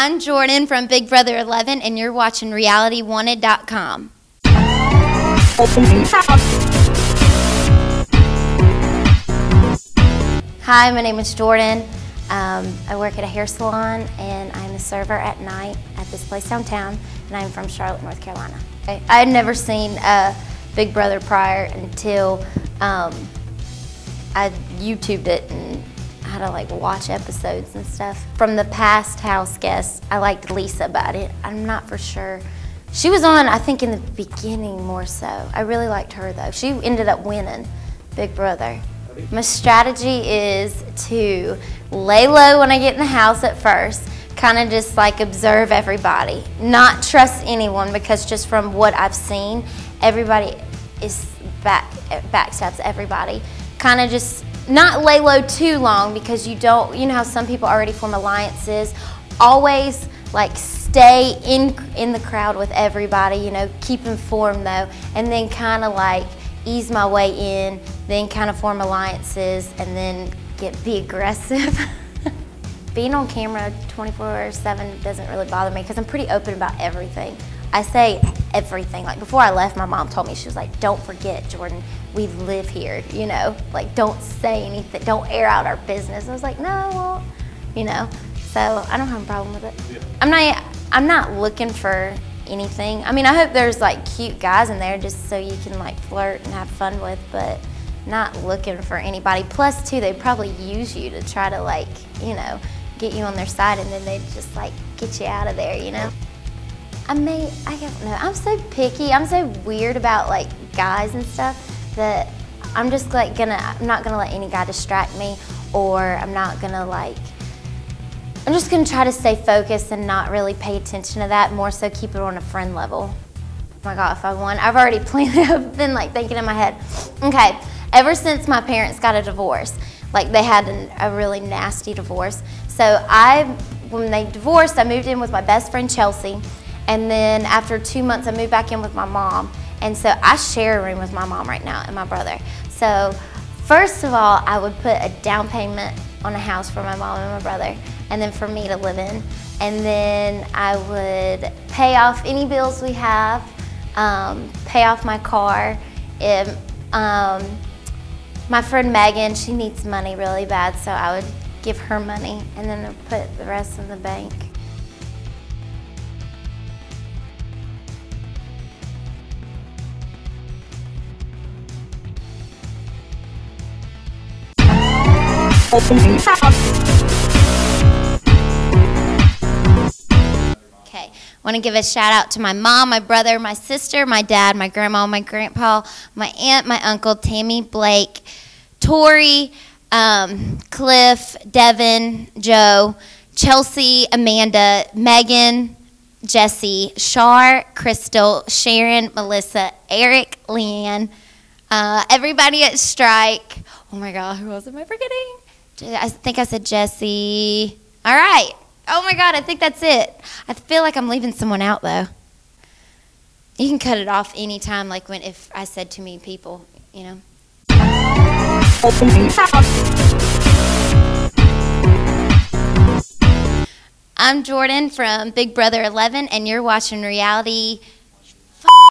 I'm Jordan from Big Brother 11, and you're watching RealityWanted.com. Hi, my name is Jordan. Um, I work at a hair salon, and I'm a server at night at this place downtown, and I'm from Charlotte, North Carolina. I had never seen uh, Big Brother prior until um, I YouTubed it and how to like watch episodes and stuff. From the past house guests, I liked Lisa, but I didn't, I'm not for sure. She was on, I think, in the beginning more so. I really liked her though. She ended up winning Big Brother. My strategy is to lay low when I get in the house at first, kind of just like observe everybody, not trust anyone because just from what I've seen, everybody is back backstabs everybody. Kind of just not lay low too long because you don't, you know how some people already form alliances. Always like stay in in the crowd with everybody, you know, keep informed though, and then kind of like ease my way in, then kind of form alliances, and then get be aggressive. Being on camera 24/7 doesn't really bother me because I'm pretty open about everything. I say everything. Like before I left, my mom told me, she was like, don't forget, Jordan, we live here, you know? Like don't say anything, don't air out our business. I was like, no, well, you know? So I don't have a problem with it. Yeah. I'm not, I'm not looking for anything. I mean, I hope there's like cute guys in there just so you can like flirt and have fun with, but not looking for anybody. Plus too, they probably use you to try to like, you know, get you on their side and then they just like get you out of there, you know? I may, I don't know. I'm so picky. I'm so weird about like guys and stuff that I'm just like gonna, I'm not gonna let any guy distract me or I'm not gonna like, I'm just gonna try to stay focused and not really pay attention to that, more so keep it on a friend level. Oh my God, if I won, I've already planned it. I've been like thinking in my head, okay, ever since my parents got a divorce, like they had an, a really nasty divorce. So I, when they divorced, I moved in with my best friend Chelsea and then after two months, I moved back in with my mom. And so I share a room with my mom right now and my brother. So first of all, I would put a down payment on a house for my mom and my brother, and then for me to live in. And then I would pay off any bills we have, um, pay off my car. If, um, my friend Megan, she needs money really bad, so I would give her money and then put the rest in the bank. Okay, I want to give a shout out to my mom, my brother, my sister, my dad, my grandma, my grandpa, my aunt, my uncle, Tammy, Blake, Tori, um, Cliff, Devin, Joe, Chelsea, Amanda, Megan, Jesse, Shar, Crystal, Sharon, Melissa, Eric, Leanne, uh, everybody at Strike. Oh my God, who else am I forgetting? I think I said Jesse. All right. Oh my God, I think that's it. I feel like I'm leaving someone out though. You can cut it off anytime, like when if I said too many people, you know. I'm Jordan from Big Brother 11, and you're watching Reality